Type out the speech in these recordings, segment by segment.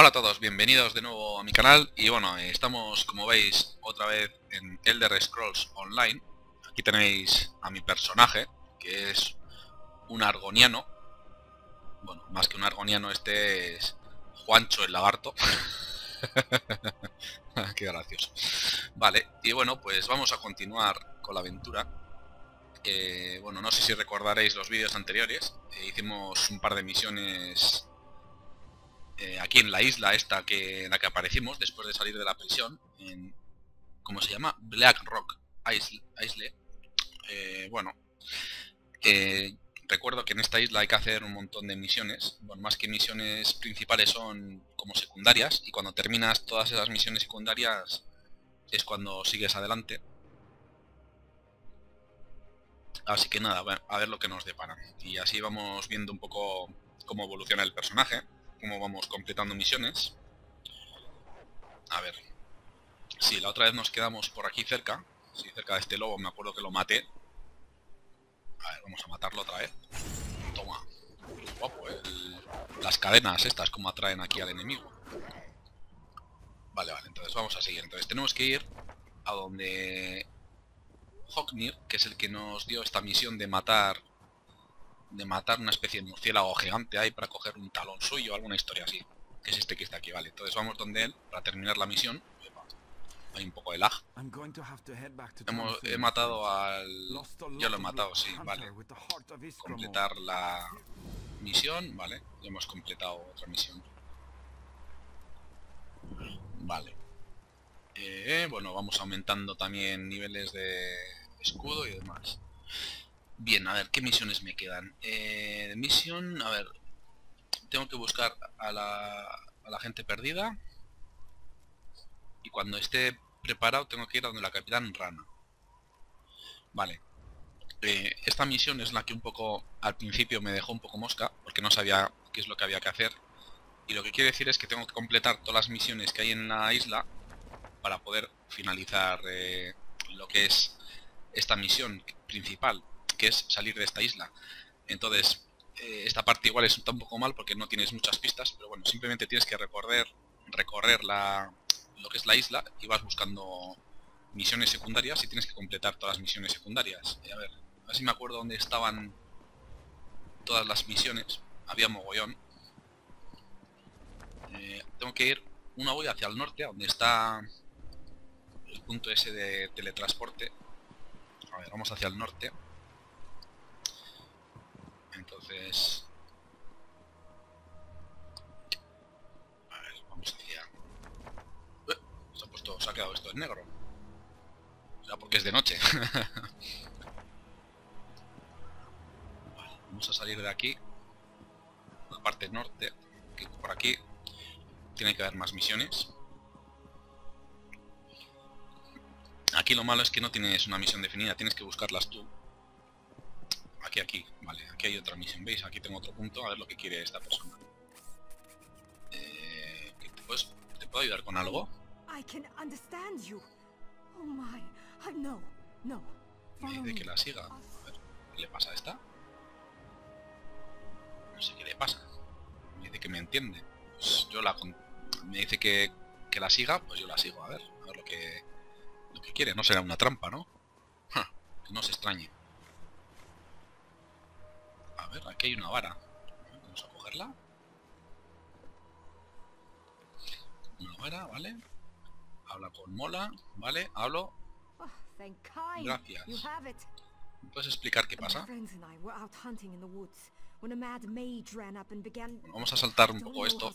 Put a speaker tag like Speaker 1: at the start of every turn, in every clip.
Speaker 1: Hola a todos, bienvenidos de nuevo a mi canal. Y bueno, estamos como veis otra vez en Elder Scrolls Online. Aquí tenéis a mi personaje, que es un argoniano. Bueno, más que un argoniano este es Juancho el lagarto. Qué gracioso. Vale, y bueno, pues vamos a continuar con la aventura. Eh, Bueno, no sé si recordaréis los vídeos anteriores. Eh, Hicimos un par de misiones eh, aquí en la isla esta que en la que aparecimos después de salir de la prisión, en, ¿cómo se llama? Black Rock Isle. Eh, bueno, recuerdo que en esta isla hay que hacer un montón de misiones, bueno, más que misiones principales son como secundarias, y cuando terminas todas esas misiones secundarias es cuando sigues adelante. Así que nada, a ver lo que nos depara. Y así vamos viendo un poco cómo evoluciona el personaje cómo vamos completando misiones. A ver. Sí, la otra vez nos quedamos por aquí cerca. Sí, cerca de este lobo, me acuerdo que lo maté. A ver, vamos a matarlo otra vez. Toma. Guapo, ¿eh? las cadenas estas, como atraen aquí al enemigo. Vale, vale, entonces vamos a seguir. Entonces tenemos que ir a donde Hocknir, que es el que nos dio esta misión de matar de matar una especie de murciélago gigante ahí para coger un talón suyo, alguna historia así. Que es este que está aquí, vale. Entonces vamos donde él para terminar la misión. Hay un poco de lag. Hemos, he matado al... Yo lo he matado, sí, vale. Completar la misión, vale. Ya hemos completado otra misión. Vale. Eh, bueno, vamos aumentando también niveles de escudo y demás. Bien, a ver, ¿qué misiones me quedan? Eh, misión, a ver, tengo que buscar a la, a la gente perdida. Y cuando esté preparado tengo que ir a donde la capitán Rana. Vale. Eh, esta misión es la que un poco al principio me dejó un poco mosca, porque no sabía qué es lo que había que hacer. Y lo que quiere decir es que tengo que completar todas las misiones que hay en la isla para poder finalizar eh, lo que es esta misión principal que es salir de esta isla. Entonces, eh, esta parte igual es un poco mal porque no tienes muchas pistas, pero bueno, simplemente tienes que recorrer, recorrer la, lo que es la isla y vas buscando misiones secundarias y tienes que completar todas las misiones secundarias. a ver, a ver si me acuerdo dónde estaban todas las misiones. Había mogollón. Eh, tengo que ir, una voy hacia el norte, donde está el punto ese de teletransporte. A ver, vamos hacia el norte. Entonces... A ver, vamos hacia... Eh, se ha puesto... se ha quedado esto en negro. O sea, porque es de noche. vale, vamos a salir de aquí. La parte norte. Que por aquí tiene que haber más misiones. Aquí lo malo es que no tienes una misión definida, tienes que buscarlas tú aquí, aquí, vale, aquí hay otra misión, ¿veis? Aquí tengo otro punto, a ver lo que quiere esta persona. Eh, ¿te, puedes, ¿Te puedo ayudar con algo? Oh Me dice que la siga. A ver, ¿qué le pasa a esta? No sé qué le pasa. Me dice que me entiende. Pues yo la... Me dice que, que la siga, pues yo la sigo. A ver, a ver lo que, lo que quiere. No será una trampa, ¿no? que no se extrañe. A ver, aquí hay una vara. Vamos a cogerla. Una vara, ¿vale? Habla con Mola, ¿vale? Hablo. Oh, Gracias. puedes explicar qué pasa? vamos a saltar un poco esto.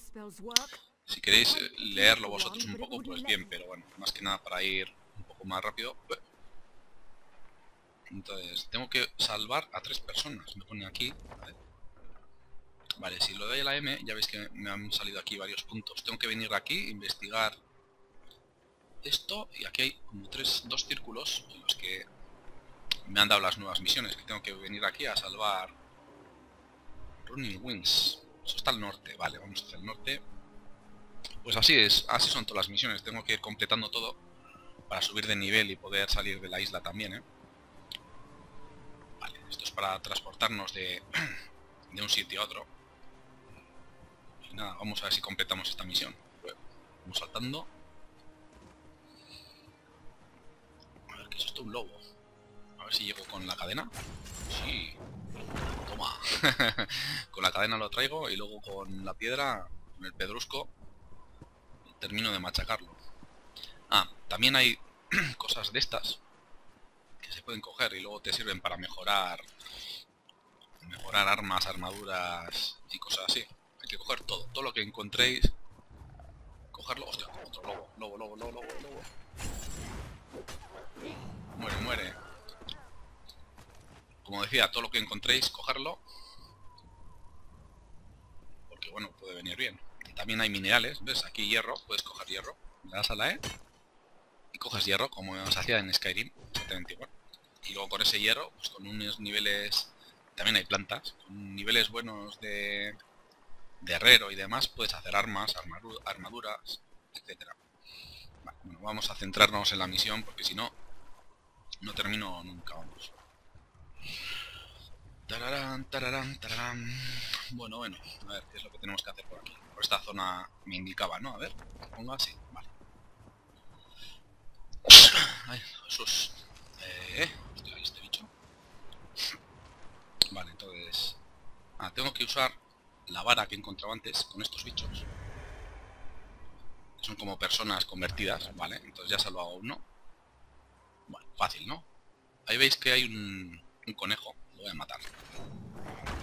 Speaker 1: Si queréis eh, leerlo vosotros un poco, pues bien, pero bueno, más que nada para ir un poco más rápido. Entonces, tengo que salvar a tres personas. Me pone aquí. Vale. si lo doy a la M, ya veis que me han salido aquí varios puntos. Tengo que venir aquí, investigar esto. Y aquí hay como tres, dos círculos en los que me han dado las nuevas misiones. Que tengo que venir aquí a salvar Running Wings. Eso está al norte. Vale, vamos hacia el norte. Pues así es, así son todas las misiones. Tengo que ir completando todo para subir de nivel y poder salir de la isla también, ¿eh? Para transportarnos de, de un sitio a otro. Y nada, vamos a ver si completamos esta misión. Vamos saltando. A ver, ¿qué es esto? Un lobo. A ver si llego con la cadena. Sí. Toma. con la cadena lo traigo y luego con la piedra, con el pedrusco, termino de machacarlo. Ah, también hay cosas de estas se pueden coger y luego te sirven para mejorar mejorar armas, armaduras y cosas así. Hay que coger todo, todo lo que encontréis. Cogerlo. Hostia, lobo, lobo, lobo, lobo, lobo. Muere, muere. Como decía, todo lo que encontréis, cogerlo. Porque bueno, puede venir bien. también hay minerales, ¿ves? Aquí hierro, puedes coger hierro. Le das a la E y coges hierro, como se hacía en Skyrim, exactamente. Y luego con ese hierro, pues con unos niveles... También hay plantas, con niveles buenos de, de herrero y demás, puedes hacer armas, armaduras, etcétera. bueno, vamos a centrarnos en la misión, porque si no, no termino nunca, vamos. Tararán, tararán, tararán. Bueno, bueno, a ver qué es lo que tenemos que hacer por aquí. Por esta zona me indicaba, ¿no? A ver, pongo así, vale. Ay, Jesús. Eh. Vale, entonces... Ah, tengo que usar la vara que he encontrado antes con estos bichos. son como personas convertidas, ¿vale? Entonces ya salvo a uno. Bueno, fácil, ¿no? Ahí veis que hay un, conejo. Lo voy a matar.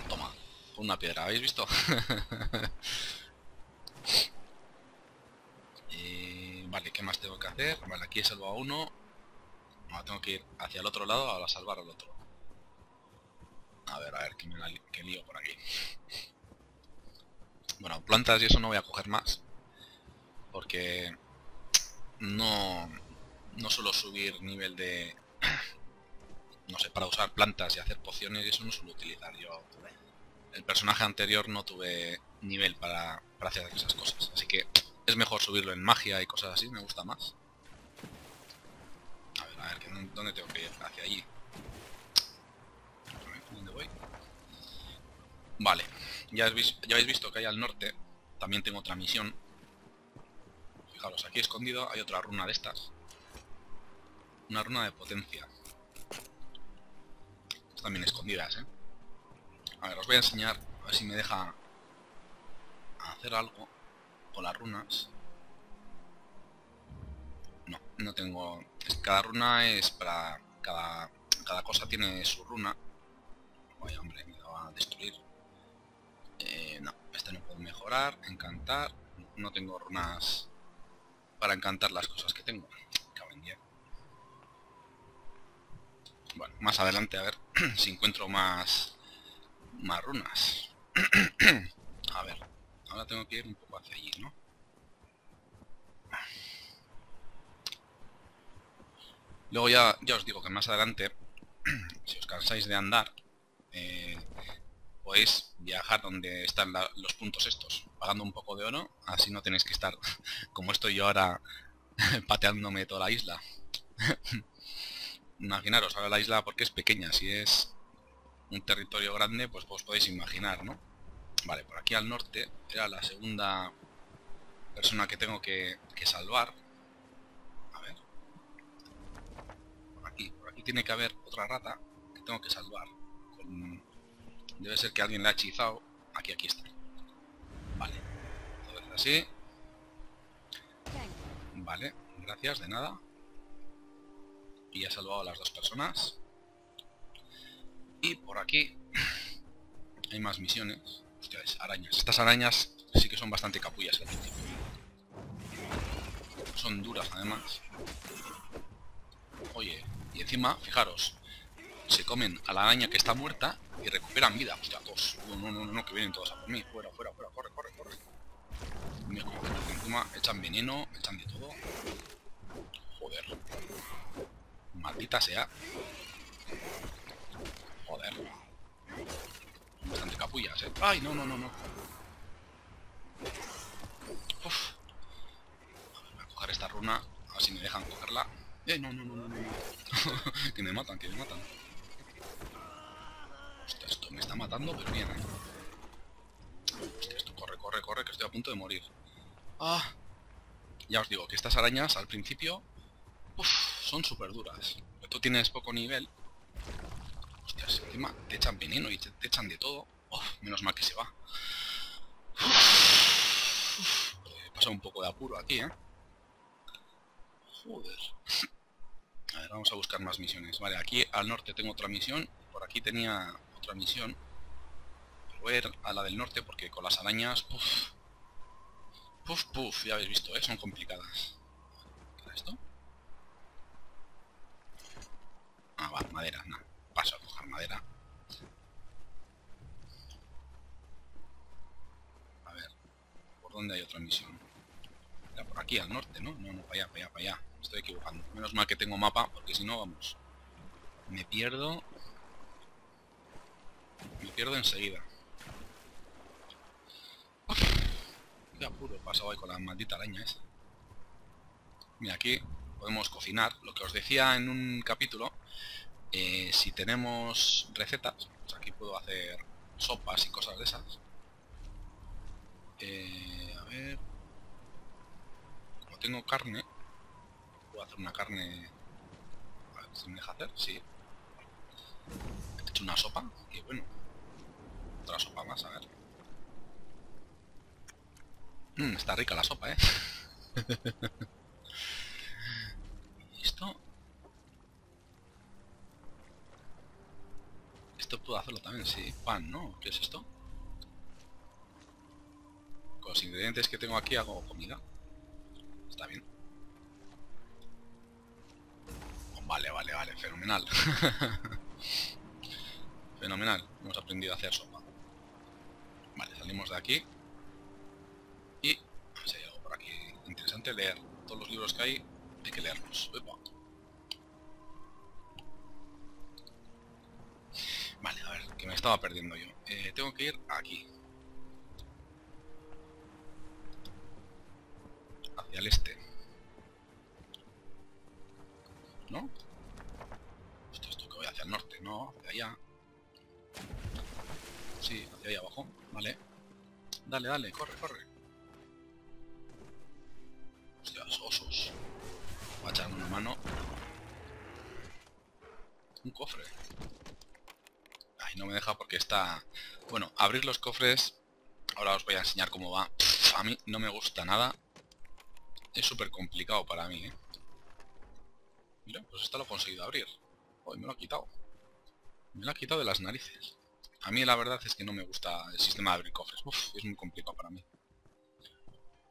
Speaker 1: Toma, con una piedra, ¿habéis visto? vale, ¿qué más tengo que hacer? Vale, aquí he salvado a uno. Ahora tengo que ir hacia el otro lado a salvar al otro. A ver, a ver, que, lío por aquí. Bueno, plantas y eso no voy a coger más. Porque no, no suelo subir nivel de... No sé, para usar plantas y hacer pociones y eso no suelo utilizar. Yo, el personaje anterior no tuve nivel para, para hacer esas cosas. Así que es mejor subirlo en magia y cosas así, me gusta más. A ver, a ver, ¿dónde tengo que ir? Hacia allí. ¿Dónde voy? Vale, ya habéis, visto que hay al norte, también tengo otra misión. Fijaros, aquí escondido hay otra runa de estas. Una runa de potencia. también escondidas, ¿eh? A ver, os voy a enseñar, a ver si me deja hacer algo con las runas. No, no tengo... Cada runa es para... Cada, cada cosa tiene su runa. Vaya hombre, me va a destruir. Encantar. No tengo runas para encantar las cosas que tengo. Bueno, más adelante a ver si encuentro más más runas. a ver, ahora tengo que ir un poco hacia allí, ¿no? Luego ya, ya os digo que más adelante, si os cansáis de andar, podéis viajar donde están los puntos estos, pagando un poco de oro, así no tenéis que estar como estoy yo ahora pateándome toda la isla. Imaginaros, ahora la isla porque es pequeña, si es un territorio grande, pues os podéis imaginar, ¿no? Vale, por aquí al norte era la segunda persona que tengo que, que salvar. A ver. Por aquí, por aquí tiene que haber otra rata que tengo que salvar. Debe ser que alguien le ha hechizado. Aquí, aquí está. Vale. Así. Vale, gracias, de nada. Y ha salvado a las dos personas. Y por aquí hay más misiones. Hostia, arañas. Estas arañas sí que son bastante capullas al principio. Son duras además. Oye, y encima, fijaros, se comen a la araña que está muerta y recuperan vida. Hostia, dos. No, no, no, no, que vienen todos a por mí. Fuera, fuera, fuera, corre, corre, corre. Cogen encima, echan veneno, echan de todo. Joder. Maldita sea. Joder. Bastante capullas, eh. Ay, no, no, no, no. Uf. voy a coger esta runa. A ver si me dejan cogerla. Eh, no, no, no, no, no. que me matan, que me matan está matando, pero bien, ¿eh? esto corre, corre, corre, que estoy a punto de morir. Ah, ya os digo que estas arañas al principio son súper duras. Tú tienes poco nivel. Hostias, encima te echan veneno y te, echan de todo. menos mal que se va. He pasado un poco de apuro aquí, ¿eh? Joder. A ver, vamos a buscar más misiones. Vale, aquí al norte tengo otra misión. Por aquí tenía otra misión. Voy a ir a la del norte porque con las arañas... Puf, puf, puf ya habéis visto, ¿eh? Son complicadas. ¿Qué esto? Ah, madera, no. Paso a coger madera. A ver, ¿por dónde hay otra misión? Era por aquí, al norte, ¿no? No, no, para allá, para allá, para allá. estoy equivocando. Menos mal que tengo mapa, porque si no, vamos. Me pierdo... Pierdo enseguida. Qué apuro pasado ahí con la maldita araña esa. Mira, aquí podemos cocinar. Lo que os decía en un capítulo, eh, si tenemos recetas, pues aquí puedo hacer sopas y cosas de esas. Eh, a ver... Como tengo carne, puedo hacer una carne... A ver, me deja hacer? Sí. He hecho una sopa, y bueno. Otra sopa más, a ver. Mmm, está rica la sopa, ¿eh? ¿Esto? Esto puedo hacerlo también, sí. Pan, ¿no? ¿Qué es esto? Con los ingredientes que tengo aquí hago comida. Está bien. Vale, vale, vale, fenomenal. fenomenal. Hemos aprendido a hacer sopa. Salimos de aquí. Y si hay algo por aquí interesante, leer. Todos los libros que hay, hay que leerlos. Vale, a ver, que me estaba perdiendo yo. Eh, tengo que ir aquí. Hacia el este. ¿No? Hostia, esto que voy hacia el norte, ¿no? Hacia allá. Sí, hacia allá abajo. Vale. Dale, dale, corre, corre. Hostias, osos. Voy a echarme una mano. Un cofre. Ay, no me deja porque está... Bueno, abrir los cofres... Ahora os voy a enseñar cómo va. a mí no me gusta nada. Es súper complicado para mí, ¿eh? Mira, pues esta lo he conseguido abrir. Hoy me lo ha quitado. Me lo ha quitado de las narices. A mí la verdad es que no me gusta el sistema de abrir cofres. Uf, es muy complicado para mí.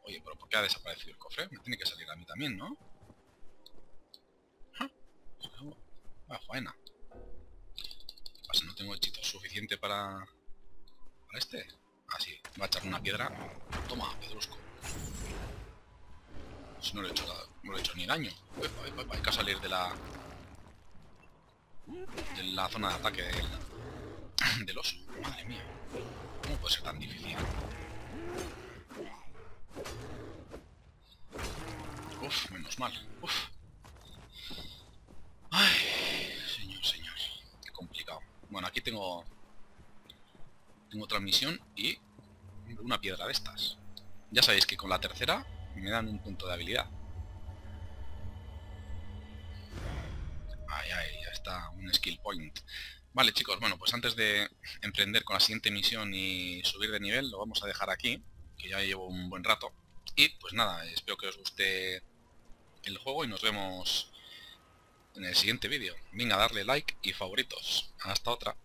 Speaker 1: Oye, pero ¿por qué ha desaparecido el cofre? Me tiene que salir a mí también, ¿no? ¿Ah? ah faena. Pasa, no tengo hechizo suficiente para... ¿Para este? Ah, sí. Va a echar una piedra. Toma, pedrusco. Si no le he hecho, no le he hecho ni daño. hay que salir de la... De la zona de ataque del, del oso. Madre mía. ¿Cómo puede ser tan difícil? Uf, menos mal. Uf. Ay, señor, señor. Qué complicado. Bueno, aquí tengo... Tengo otra misión y... Una piedra de estas. Ya sabéis que con la tercera me dan un punto de habilidad. Ay, ay, ya está, un skill point. Vale chicos, bueno, pues antes de emprender con la siguiente misión y subir de nivel, lo vamos a dejar aquí, que ya llevo un buen rato. Y pues nada, espero que os guste el juego y nos vemos en el siguiente vídeo. Venga, darle like y favoritos. Hasta otra.